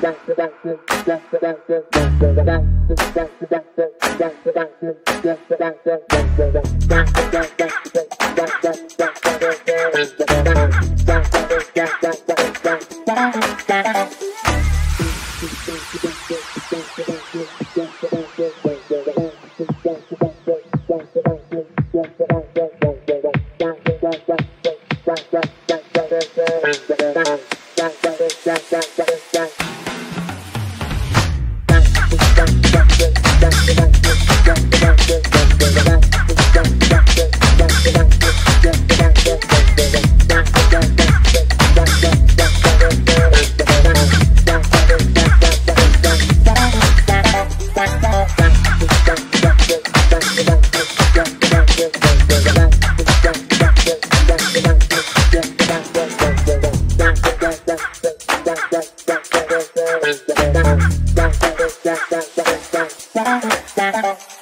that, that, la la la